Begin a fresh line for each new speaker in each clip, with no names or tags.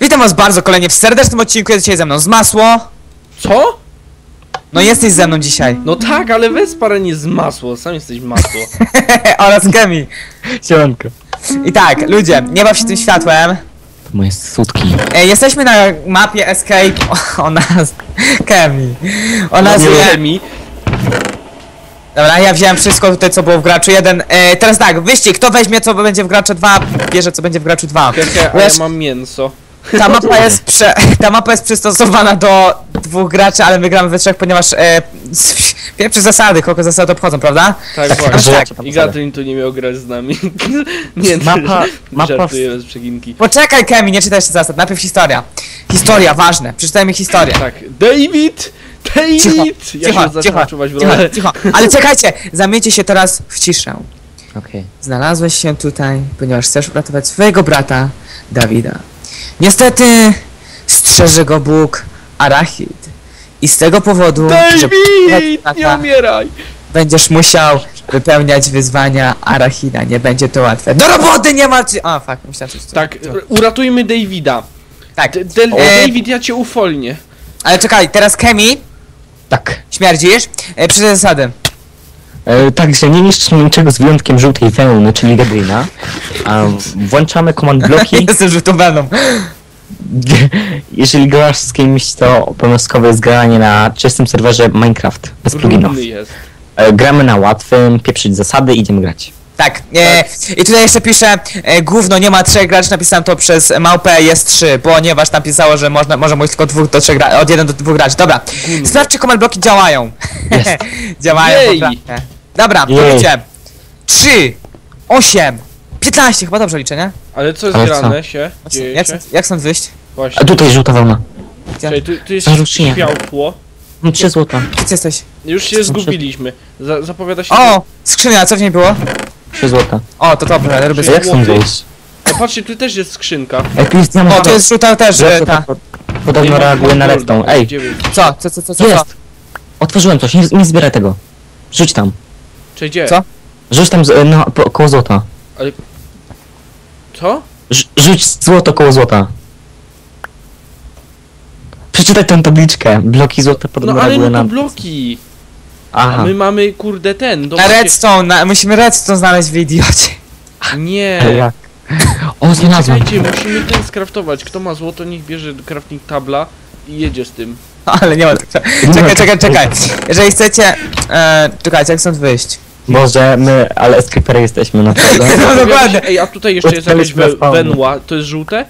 Witam was bardzo kolejnie w serdecznym odcinku, jest dzisiaj ze mną z Masło.
Co?
No jesteś ze mną dzisiaj.
No tak, ale weź parę nie z masło, sam jesteś masło.
Oraz Kemi.
Siemanko.
I tak, ludzie, nie baw się tym światłem.
Moje sutki.
E, jesteśmy na mapie Escape o, o nas... Kemi. O nazwie...
Nie mi.
Dobra, ja wziąłem wszystko tutaj, co było w graczu 1. E, teraz tak, wyścig, kto weźmie, co będzie w graczu 2, bierze, co będzie w graczu 2.
Hehe, a ja mam mięso.
Ta mapa jest prze, ta mapa jest przystosowana do dwóch graczy, ale my gramy we trzech, ponieważ e, pierwsze zasady, kogo zasady obchodzą, prawda?
Tak,
Tak,
właśnie.
tak.
I Gatlin tu nie miał grać z nami. nie,
Mapa- mapa
żartuję z przeginki.
Poczekaj, Kemi, nie czytaj jeszcze zasad. Najpierw historia. Historia, ważne. Przeczytajmy historię.
Tak, David! David!
Cicho,
ja
cicho,
się
cicho, cicho,
rolę.
cicho. Ale czekajcie, zamieńcie się teraz w ciszę.
Okej.
Znalazłeś się tutaj, ponieważ chcesz uratować swojego brata, Dawida. Niestety, strzeże go Bóg Arachid. I z tego powodu, że
David! Nie umieraj!
będziesz musiał wypełniać wyzwania Arachida. Nie będzie to łatwe. Do roboty nie ma... czy- A, fuck, myślałem, że...
Tak, uratujmy Davida.
tak.
D- Del-
E,
David, ja cię ufolnię.
Ale czekaj, teraz Kemi,
Tak.
śmierdzisz. E, przeczytaj zasady.
E, także nie niszczysz niczego z wyjątkiem żółtej wełny, czyli Gabrina. A włączamy command bloki.
Jestem rzutą wełną.
Jeżeli grasz z kimś, to obowiązkowe jest granie na czystym serwerze Minecraft. Bez pluginów.
Trudny jest.
E, gramy na łatwym, pieprzyć zasady, idziemy grać.
Tak, e, i tutaj jeszcze piszę, e, gówno nie ma trzech graczy, napisałem to przez małpę, jest trzy, ponieważ tam pisało, że można, może mówić tylko dwóch do trzech gra, od jeden do dwóch graczy. Dobra, sprawdź czy command bloki działają.
Jest.
działają
Jej.
poprawnie. Dobra,
Jej.
pójdźcie. Trzy, osiem, piętnaście, chyba dobrze liczę, nie?
Ale co jest
Ale
grane się?
Jak,
Dzieje
jak,
się?
stąd- jak stąd wyjść?
Właśnie.
A tutaj żółta wełna.
Czekaj, tu, tu jest
Zarzuciłem.
światło.
Mam trzy złota.
Gdzie ty jesteś?
Już się zgubiliśmy. Za, zapowiada się...
O, skrzynia, co w niej było?
Trzy złota.
O, to dobrze, ale robię
A jak
złoty.
wyjść?
O, patrzcie, tu też jest skrzynka.
Ej, tu jest
O, to jest żółta też, e, ta.
Podobno reaguje na redstone. Ej,
dziewięć.
Co, co, co, co, co?
co jest? Otworzyłem coś, nie, nie zbieraj tego. Rzuć tam.
Czy gdzie?
Co?
Rzuć tam z, na, po, koło złota.
Co?
Rz, rzuć złoto koło złota. Przeczytaj tę tabliczkę. Bloki złota
No
podobno
ale
reagują
no to
na...
bloki. A
Aha.
my mamy kurde ten.
Na redstone, na, musimy redstone znaleźć w idiocie.
Ale
Nie.
jak? O, znalazłem.
Czekajcie, musimy ten skraftować. Kto ma złoto, niech bierze crafting tabla i jedzie z tym.
Ale nie ma tak. Czekaj, czekaj, czekaj. Jeżeli chcecie. E, czekajcie, jak stąd wyjść?
Boże, my, ale escapery jesteśmy naprawdę.
No dokładnie.
Ej, a tutaj jeszcze jest we,
spawnu.
wenła. To jest żółte?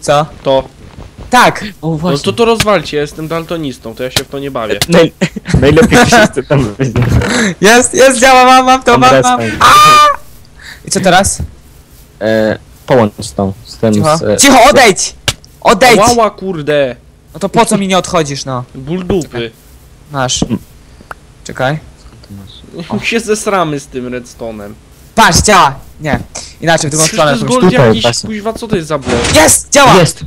Co?
To.
Tak.
O,
No
właśnie.
to to rozwalcie, ja jestem daltonistą, to ja się w to nie bawię.
Naj... Najlepiej wszyscy tam weźmie.
Jest, jest, działa, mam, mam to, mam, mam. I co teraz?
e, Połącz z tą, z tym,
Cicho.
z... E,
Cicho, odejdź! Odejdź!
Łała kurde!
No to po co mi nie odchodzisz, no?
Ból dupy.
Masz. Czekaj.
się zesramy z tym redstone'em.
Patrz, działa! Nie. Inaczej, w drugą
Przecież to
stronę.
jest gold
Tutaj,
jakiś,
właśnie.
kuźwa, co to jest za blok?
Jest! Działa!
Jest!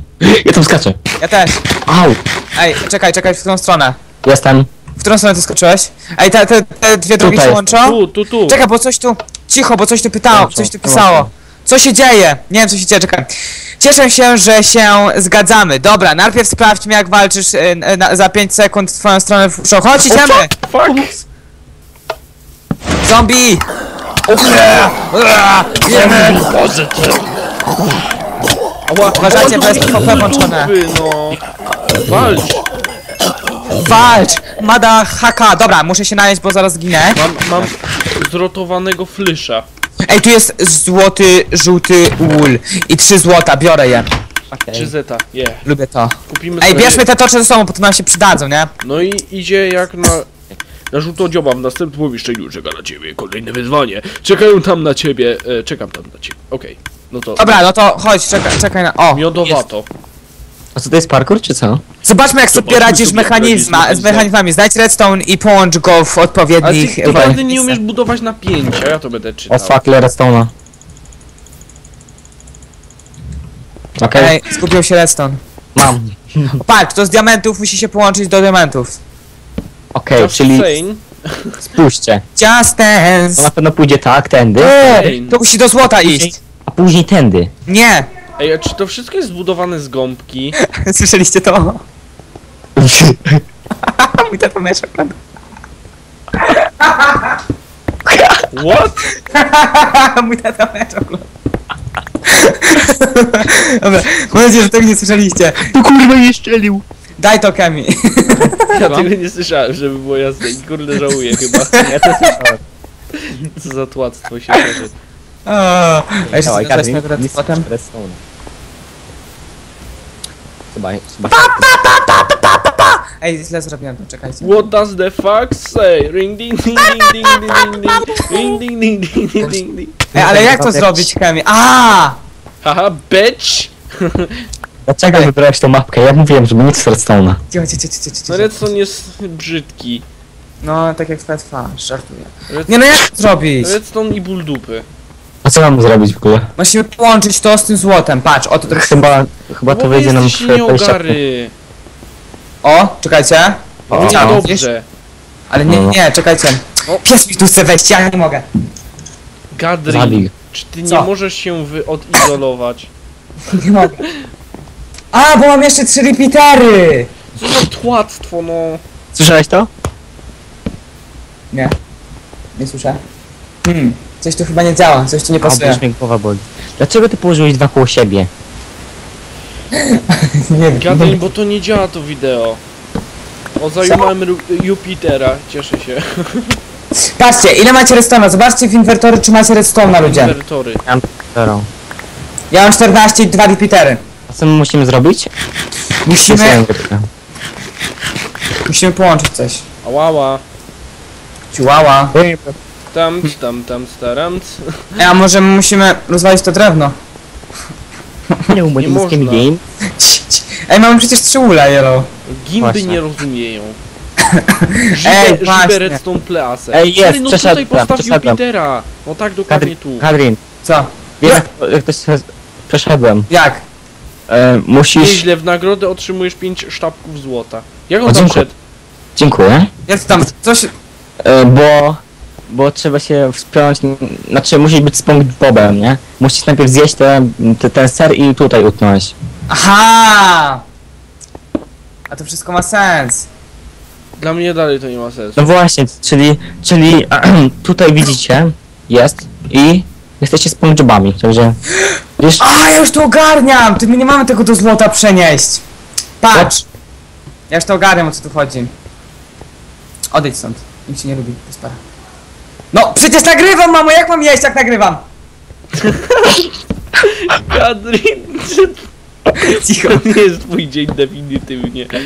Ja tam skaczę.
Ja też.
Au!
Ej, czekaj, czekaj, w którą stronę?
Jestem.
W którą stronę ty skoczyłeś? Ej, te, te, te dwie drogi się
jestem.
łączą?
Tu, tu, tu.
Czekaj, bo coś tu... Cicho, bo coś tu pytało,
Łączą,
coś tu
łączą.
pisało. Co się dzieje? Nie wiem, co się dzieje, czekaj. Cieszę się, że się zgadzamy. Dobra, najpierw sprawdźmy, jak walczysz y, na, za 5 sekund w twoją stronę w. Chodź, idziemy!
Fuck!
Zombie! Wiemy!
Ała,
Uważajcie, bo jest PvP włączone.
no. Walcz!
Walcz! Mada haka! Dobra, muszę się najeść, bo zaraz zginę.
Mam, mam zrotowanego flysza.
Ej, tu jest złoty, żółty wool. I 3 złota, biorę je.
Czy zeta? Yeah.
Lubię to.
Kupimy
Ej,
sobie...
bierzmy te tocze ze sobą, bo to nam się przydadzą, nie?
No i idzie jak na... Na żółto dzioba w następnym pomieszczeniu czeka na ciebie kolejne wyzwanie. Czekają tam na ciebie. E, czekam tam na ciebie. Okej. No to...
Dobra, no to chodź, czekaj, czekaj na... O! jest.
Miodowato.
A co to jest parkour, czy co?
Zobaczmy jak sobie
Zobaczmy
radzisz
sobie,
mechanizma,
radzisz
z mechanizmami. Znajdź redstone i połącz go w
Ale
odpowiednich...
ty, naprawdę nie umiesz budować napięcia, ja to będę czytał.
O fuck, ile redstone'a. Okej,
Ej, zgubił się redstone.
mam.
Patrz, to z diamentów musi się połączyć do diamentów.
Okej,
Just
czyli
saying.
spójrzcie.
Just
To
dance!
na pewno pójdzie tak, tędy,
Ej.
to musi do złota iść.
a później tędy.
Nie,
Ej, a czy to wszystko jest zbudowane z gąbki?
Słyszeliście to? Mój tata ma czekolada.
What?
Mój tata ma czekolada. Dobra, mam nadzieję, że tego nie słyszeliście.
No kurwa nie szczelił.
Daj to Kemi.
Ja tego nie słyszałem, żeby było jasne i kurde żałuję chyba.
Ja to słyszałem.
Co za tłactwo się.
O, a jeszcze
Dawaj,
nagrać
nic
potem.
redstone. Chyba, chyba.
Ej, źle zrobiłem to, czekajcie.
What does the fuck say? Ring ding ding ding ding ding ding Ring ding ding ding ding ding ding
Ej, ale jak to zrobić, Kemi? A!
Haha, bitch!
Dlaczego wybrałeś tą mapkę? Ja mówiłem, żeby nic z redstone'a.
No redstone jest brzydki.
No, tak jak twoja twarz, żartuję.
Red-
Nie no, jak to zrobić?
Redstone i ból dupy.
A co mam zrobić w ogóle?
Musimy połączyć to z tym złotem, patrz, oto to...
Chyba, chyba
No
to wyjdzie nam
jesteś
w 20
nieogary.
O, czekajcie.
O,
No
Widziałem,
niedobrze.
Ale nie,
No.
nie, czekajcie.
O.
Pies mi tu chce wejść, ja nie mogę.
Gadri,
Zabij.
czy ty nie
Co?
możesz się wy odizolować?
Nie mogę. A, bo mam jeszcze trzy repeatery!
Co za tłactwo, no.
Słyszałeś to?
Nie. Nie słyszę. Hmm, coś tu chyba nie działa, coś tu nie
A,
pasuje.
głowa boli. Dlaczego ty położyłeś dwa koło siebie?
Nie wiem.
bo to nie działa to wideo. O, zajmowałem Ru- Jupitera, cieszę się.
Patrzcie, ile macie redstone'a? Zobaczcie w inwertory, czy macie redstone'a, ludzie.
Inwertory.
Ja mam.
Ja mam 14 i 2 repeatery.
Co my musimy zrobić?
Musimy, musimy połączyć coś.
Ałała.
Ciułała.
Tam, tam, tam, staram.
Ej, a może musimy rozwalić to drewno?
Nie umiem
Nie
z
można.
game.
Ej, mamy przecież trzy ule, yellow.
Gimby
Właśnie.
nie rozumieją.
Ej,
Żywe,
właśnie.
żywe redstone please.
Ej, jest,
Ej, no
przeszedłem,
tutaj postaw
przeszedłem.
Jupitera. No tak, dokładnie tu.
Kadrin, Kadrin,
Co?
wiem jak, jak to się... Przeszedłem.
Jak?
E, musisz...
Nieźle, w nagrodę otrzymujesz 5 sztabków złota. Jak
O,
on tam
dziękuję.
szedł?
Dziękuję.
Jak tam? Coś...
E, bo... Bo trzeba się wspiąć, znaczy musisz być SpongeBobem, nie? Musisz najpierw zjeść te, te, ten ser i tutaj utknąć.
Aha! A to wszystko ma sens.
Dla mnie dalej to nie ma sensu.
No właśnie, czyli, czyli tutaj widzicie, jest i jesteście SpongeBobami, także... Wiesz,
A, ja już to ogarniam! Ty my nie mamy tego do złota przenieść. Patrz! Ja już to ogarniam, o co tu chodzi. Odejdź stąd. Nikt cię nie lubi, spara. No, przecież nagrywam, mamo! Jak mam jeść, jak nagrywam?
Kadrin,
Cicho.
to nie jest twój dzień definitywnie.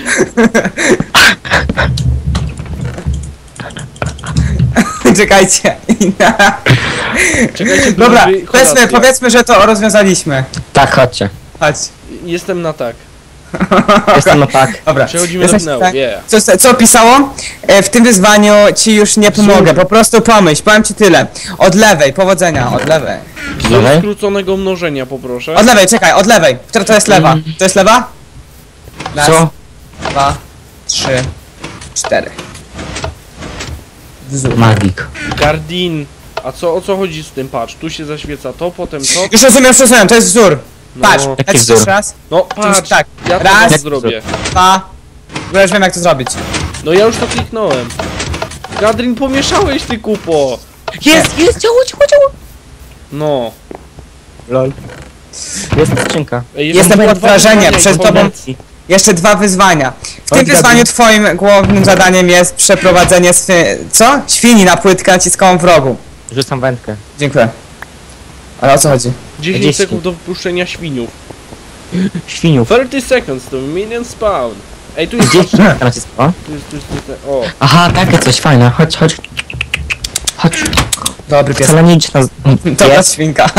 Czekajcie.
Czekajcie,
Dobra, powiedzmy, powiedzmy, że to rozwiązaliśmy.
tak, chodźcie.
Chodź.
Jestem na tak.
Jestem na tak.
Dobra.
Przechodzimy
Jesteś
do
tak?
yeah.
Co, co pisało? E, w tym wyzwaniu ci już nie pomogę, po prostu pomyśl, powiem ci tyle. Od lewej, powodzenia, od lewej.
Lewej?
skróconego mnożenia poproszę.
Od lewej, czekaj, od lewej. Która to jest lewa? To jest lewa? Raz,
Co?
dwa, trzy, cztery.
Magik.
Gardin. A co, o co chodzi z tym? Patrz, tu się zaświeca to, potem to.
Już rozumiem, już rozumiem, to jest wzór.
No,
Patrz,
Jaki
lecisz
wzór?
jeszcze raz,
no patrz,
tak.
ja to
Raz.
tak zrobię.
dwa. Bo ja już wiem jak to zrobić.
No ja już to kliknąłem. Gadrin, pomieszałeś ty kupo.
Jest, jest, działo, działo, działo.
No.
Lol. Jest skrzynka.
Ej,
Jestem
była
pod
dwa
wrażeniem, przed
i
tobą-
koniec.
Jeszcze dwa wyzwania. W tym wyzwaniu twoim głównym zadaniem jest przeprowadzenie swy... Co? Świni na płytkę naciskową w rogu.
Rzucam wędkę.
Dziękuję. Ale o co chodzi?
10
Dziesięć.
sekund do wypuszczenia świniów.
Świniów.
30 seconds to minion spawn. Ej, tu jest,
Gdzie
tu jest, tu jest, tu jest, o.
Aha, takie coś fajne. Chodź, chodź. Chodź.
Dobry pies.
Wcale nie idziesz na...
Dobra
Jest,
świnka.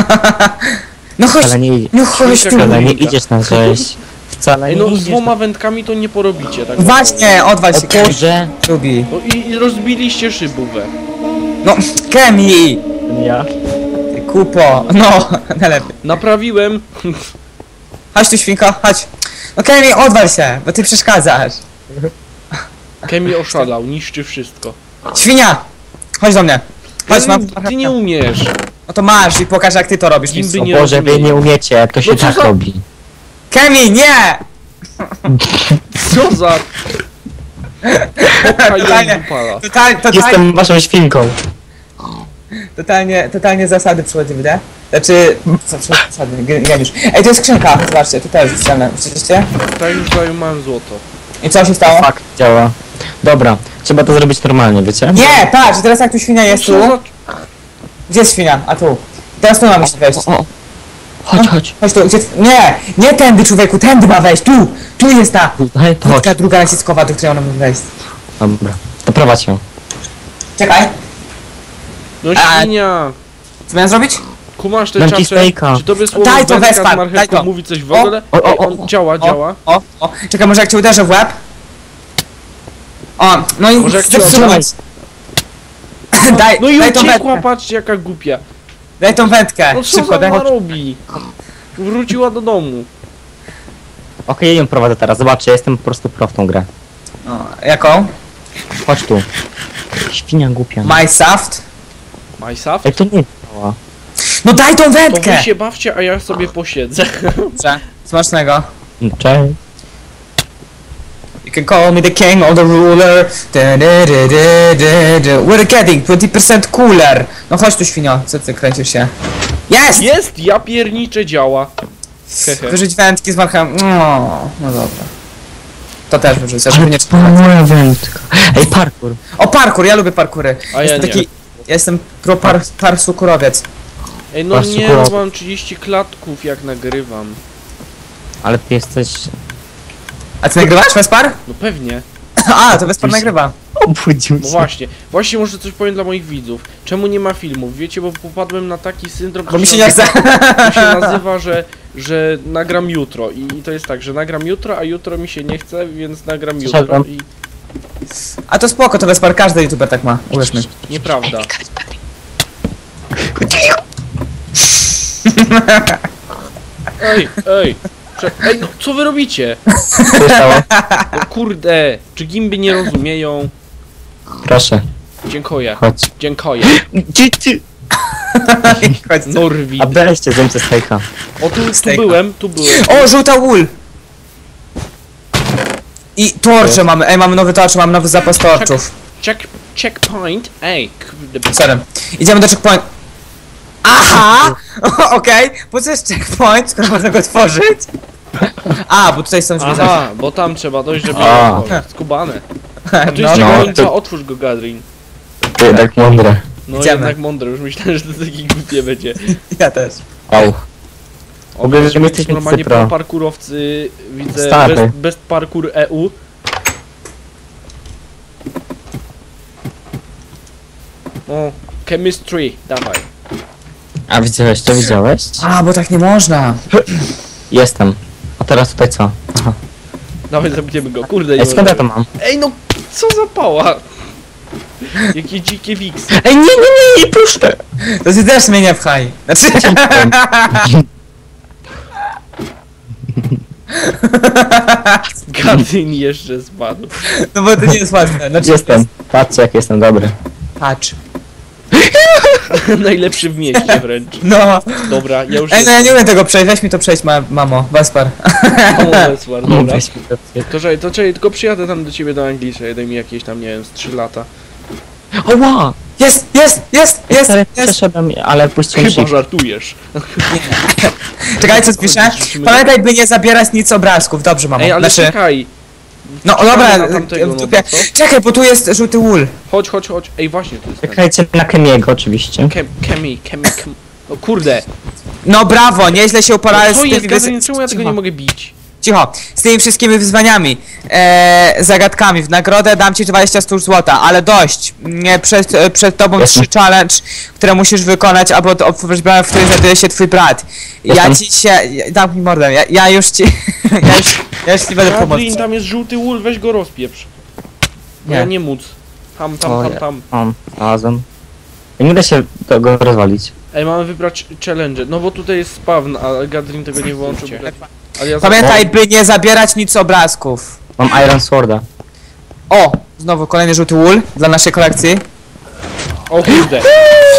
No chodź,
wcale nie
no chodź tu.
Wcale nie idziesz na rzeź. Wcale
Ej,
nie
no z dwoma wędkami to nie porobicie, tak?
Właśnie, odwal się, Kemi.
Boże.
Lubi.
No i, i rozbiliście szybówę.
No, Kemi!
Ja?
Ty kupo. No, najlepiej.
Naprawiłem.
Chodź tu świnko, chodź. No Kemi, odwal się, bo ty przeszkadzasz.
Kemi oszalał, niszczy wszystko.
Świnia! Chodź do mnie. Chodź, mam...
Ty nie umiesz.
No to masz i pokaż jak ty to robisz,
Gimby
mistrzu.
nie
Boże, wy
rozumiem.
nie umiecie, to się
No co
tak
za-
robi.
Kemi, nie!
Co za...
Totalnie.
ją dupala.
Total, total,
Jestem waszą świnką.
totalnie, totalnie zasady przychodzimy, nie? Znaczy, co Ge- geniusz. Ej, to jest skrzynka, zobaczcie, tutaj jest wpisane, widzieliście?
Tak już dają mam złoto.
I co się stało?
Fakt, działa. Dobra, trzeba to zrobić normalnie, wiecie?
Nie, patrz, teraz jak tu świnia jest tu, gdzie jest świnia? A tu. Teraz tu mamy się wejść.
O, o. Chodź, chodź.
Chodź tu, gdzie... Nie, nie tędy człowieku, tędy ma wejść, tu! Tu jest ta
Tutaj, to chodź.
ta druga naciskowa, do której ona ma wejść.
Dobra, to prowadź ją.
Czekaj,
No
A-
świnia!
co miałem zrobić?
Kumasz te
Dam ci
czacze?
stejka.
Czy tobie słowo
Daj to,
wędka z marchewką
daj to.
mówi coś w
O,
ogóle?
o, o,
Ej,
o,
on działa, działa.
O, o, czekaj, może jak cię uderzę w łeb? O, no i
Może jak cię.
Daj,
No i
daj tą
uciekła,
wędkę,
patrzcie jaka głupia.
Daj tą wędkę,
No co
szybko,
za
daj.
ma robi? Wróciła do domu.
Okej, ja ją prowadzę teraz, zobaczcie, jestem po prostu pro w tą grę.
O, jaką?
Chodź tu. Świnia głupia.
My soft?
Mysaft?
Ej, to nie działa.
No daj tą
To
wędkę!
wy się bawcie, a ja sobie posiedzę.
Dobrze, smacznego.
No, Cześć.
You can call me the king or the ruler. Da, da, da, da, da, da. We're getting 20% cooler. No chodź tu świnio, co ty kręcisz się? Jest!
Jest! Ja pierniczę działa.
Wyrzuć wędki z marchem. No, no dobra. To też wyrzucę, żeby nie
moja wędka. Ej, parkour.
O parkour, ja lubię parkury.
A ja
Jestem
nie.
taki. Ja jestem pro par, parsukurowiec.
Ej, no
Masz
nie, no mam 30 klatków jak nagrywam.
Ale ty jesteś...
A ty nagrywasz Wespar?
No pewnie.
A, to Wespar nagrywa.
Obudził
No właśnie. Właśnie może coś powiem dla moich widzów. Czemu nie ma filmów? Wiecie, bo popadłem na taki syndrom,
Bo mi się nie chce.
to się nazywa, że, że nagram jutro. I, I to jest tak, że nagram jutro, a jutro mi się nie chce, więc nagram jutro. I
A to spoko, to Wespar każdy youtuber tak ma. Uwierz mi.
nieprawda. Ej, ej. Ej, no co wy robicie? No kurde, czy gimby nie rozumieją?
Proszę,
Dziękuję,
chodź.
dziękuję.
Gdzie ty?
Chodź.
Norwid.
A weźcie, zemce stejka.
O, tu, tu
Stejka.
byłem, tu byłem.
O, żółta wool! I torcze mamy, ej, mamy nowy torcze, mamy nowy zapas torczów.
Check, checkpoint. Ej, kurde.
Serem. Idziemy do checkpoint. Aha! Okej, po co jest checkpoint, skoro można go tworzyć? A, bo tutaj są drzwi za...
Aha, bo tam trzeba dojść, żeby
A.
otworzyć. Skubane.
No,
jest
no,
checkpoint,
to-
to... otwórz go, Gadrin.
Ty jednak mądre.
No
Idziemy.
jednak mądre, już myślałem, że to takie głupie będzie.
ja też.
Au.
O,
ogóle,
będziemy
że my jesteśmy
normalnie
cypro.
pro parkurowcy, widzę,
Stary.
best, best parkour EU. O, chemistry, dawaj.
A widziałeś, to widziałeś?
A, bo tak nie można.
Jestem. A teraz tutaj co? Aha.
Dawaj, zabijemy go, kurde. nie
Ej, skąd ja to mam?
Ej, no, co za pała? Jakie dzikie wiks.
Ej, nie, nie, nie, nie, proszę!
To ty też mnie nie pchaj. Znaczy...
Gadyn jeszcze spadł.
No bo to nie jest łatwe. Znaczy,
Jestem. Patrzcie, jak jestem dobry.
Patrz.
Najlepszy w mieście wręcz.
No.
Dobra, ja już
Ej, no ja nie umiem tego przejść, weź mi to przejść, ma, mamo. Wespar.
jestem Wesłar, dobra.
Weź mi to.
To czekaj, to czekaj, tylko przyjadę tam do ciebie do Anglii, daj mi jakieś tam, nie wiem, z 3 lata.
Oła!
Jest, jest, jest, jest,
Stary,
jest.
Przeszedłem, ale puściłem
Chyba
shift.
żartujesz.
Czekaj, co piszę? Pamiętaj, by nie zabierać nic obrazków. Dobrze, mamo.
Ej, ale
Znaczy,
czekaj.
No dobra,
na tamtego, no co?
Czekaj, bo tu jest żółty wool.
Chodź, chodź, chodź. Ej, właśnie, to jest ten.
Czekajcie na Kemiego oczywiście.
Kem, kemi, kemi, kem... O kurde.
No brawo, nieźle się uporałeś
No, co
z
jest, Gadyn, czemu ja tego nie mogę bić?
Cicho, z tymi wszystkimi wyzwaniami, e, zagadkami. W nagrodę dam ci 20 sztuk złota, ale dość. Nie, przed, e, przed tobą
Jestem.
trzy challenge, które musisz wykonać, albo to odpowiedź w której znajduje się twój brat. Ja
Jestem.
ci się. ja- Dam mi mordę, ja, ja już ci. ja, już, ja już ci będę pomóc.
Gadyn, tam jest żółty łul, weź go rozpieprz.
Nie.
Ja nie móc. Tam, tam,
O,
tam,
nie.
tam.
Mam, znalazłem. Nie da się tego rozwalić.
Ej, mamy wybrać challenge. No bo tutaj jest spawn, a Gadrin tego nie włączył. Ja
Pamiętaj, by nie zabierać nic obrazków.
Mam Iron Sworda.
O! Znowu kolejny żółty wool dla naszej kolekcji.
O kurde.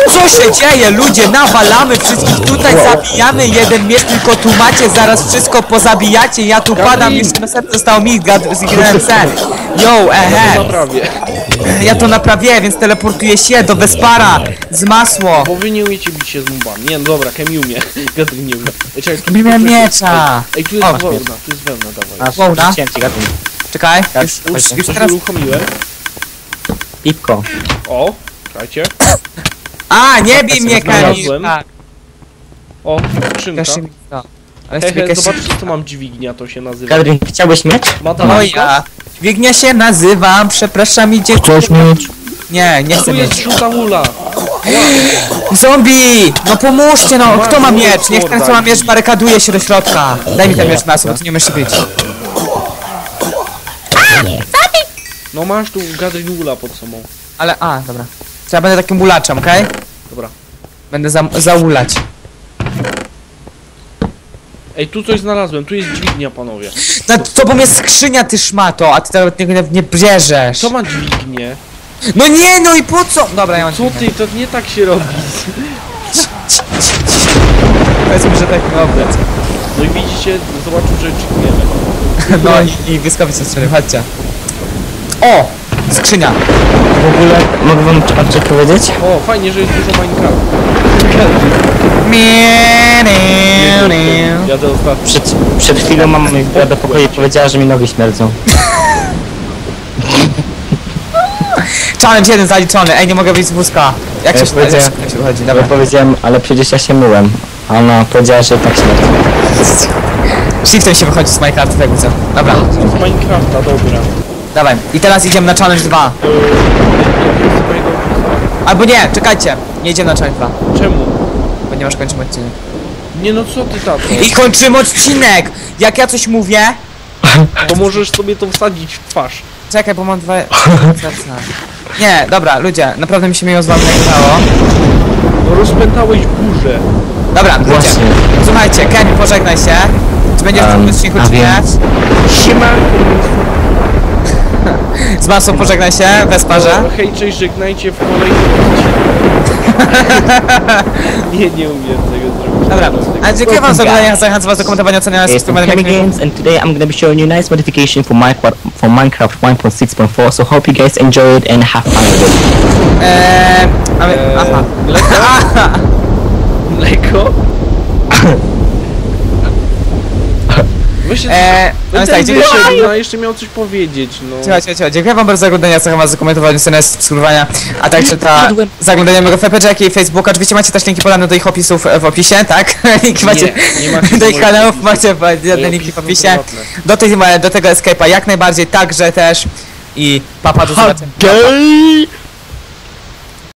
Co się dzieje, ludzie? Nawalamy wszystkich tutaj, zabijamy jeden miecz, tylko tu macie, zaraz wszystko pozabijacie, ja tu padam, jeszcze na serce zostało mi, gad- zginąłem sen. Yo, ehe,
Naprawię.
ja to naprawię, więc teleportuję się do Vespara z masło.
Bo wy nie umiecie bić się z mobami. Nie, no dobra, Kemi umie. Gadry nie umie. Ej, czekaj, tu-
Nie miałem
tu- tu-
miecza.
Ej, tu
O,
jest
masz
wełna, tu jest wełna, dawaj.
Aż
Wołna?
ci.
Czekaj, już, już, już
Coś
teraz...
uruchomiłem.
Pipko.
O, czekajcie.
A, nie bij mnie, Kamil.
Znalazłem.
Tak,
O, skrzynka.
Kaszy mi to. Ale sobie
Hehe,
Kaszy...
zobaczcie co mam dźwignia, to się nazywa.
Gadrin, chciałbyś mieć?
No
Matalaszko?
ja. Dźwignia się nazywam, przepraszam i dziękuję.
mieć?
Nie, nie chcę
Tu jest
mieć.
żółta.
Zombie! No pomóżcie no, kto ma miecz? Niech ten co ma miecz barykaduje się do środka. Daj mi ten miecz na bo tu nie musi być.
No masz tu gadrinula pod sobą.
Ale, a, dobra. To ja będę takim bulaczem, okej?
Dobra.
Będę za, zaulać.
Ej, tu coś znalazłem, tu jest dźwignia, panowie.
Nad tobą jest skrzynia, ty szmato, a ty nawet nie, nie, bierzesz.
Co ma dźwignię?
No nie, no i po co? Dobra, ja mam
Co ty, to nie tak się robi.
Powiedzmy, że tak no.
No i widzicie, zobaczył, że czytujemy.
No i, i wyskoczyć ze strony, chodźcie. O! Skrzynia.
W ogóle mogę wam czym powiedzieć?
O, fajnie, że jest dużo Minecraft. Jadę.
Przed, przed chwilą mama mi do pokoju i powiedziała, że mi nogi śmierdzą.
Challenge jeden zaliczony, ej nie mogę wyjść z wózka. Jak
Ja
się
powiedziałem-
jak się wychodzi,
Ja
dobra.
powiedziałem, ale przecież ja się myłem. A ona powiedziała, że tak śmierdzą.
Shiftem się wychodzi z Minecrafta, tak widzę. Dobra,
Z Minecrafta, dobra.
Dawaj. I teraz idziemy na challenge 2. Albo nie, czekajcie. Nie idziemy na challenge 2,
Czemu?
ponieważ kończymy odcinek.
Nie no co ty tato?
I kończymy odcinek! Jak ja coś mówię...
To możesz sobie to wsadzić w twarz.
Czekaj, bo mam dwa serca. Nie, dobra, ludzie, naprawdę mi się miło z wami nagrywało.
No rozpętałeś burzę.
Dobra, ludzie,
Właśnie.
słuchajcie, Ken, pożegnaj się. Czy będziesz w tym odcinku, czy nie?
Siemanko.
Z masą pożegnaj się, Wesparze.
No, Hej, cześć, żegnajcie w kolejnym nie, nie umiem tego zrobić.
Dobra, a dziękuję wam za oglądanie, zachęcam was do komentowania, oceniania,
Jestem
subskrybowania.
Kemi Games and today I'm gonna be showing you a nice modification for Minecraft for Minecraft 1.6.4 so hope you guys enjoy it and have fun with it.
Eee, aha.
mleko? Mleko? Myślę,
Eee,
no
ale
ten
tak, dziękuję.
wyszedł, no jeszcze miał coś powiedzieć, no.
Słuchajcie, słuchajcie, dziękuję wam bardzo za oglądanie, zachęcam was do komentowania, oceniania, subskrybowania, a także ta, za oglądanie mojego fanpage'a, i Facebooka. Oczywiście macie też linki podane do ich opisów e, w opisie, tak? linki macie,
nie macie
do ich kanałów macie podane linki w opisie. Do, tej, do tego Escape'a jak najbardziej, także też i papa do zobaczenia.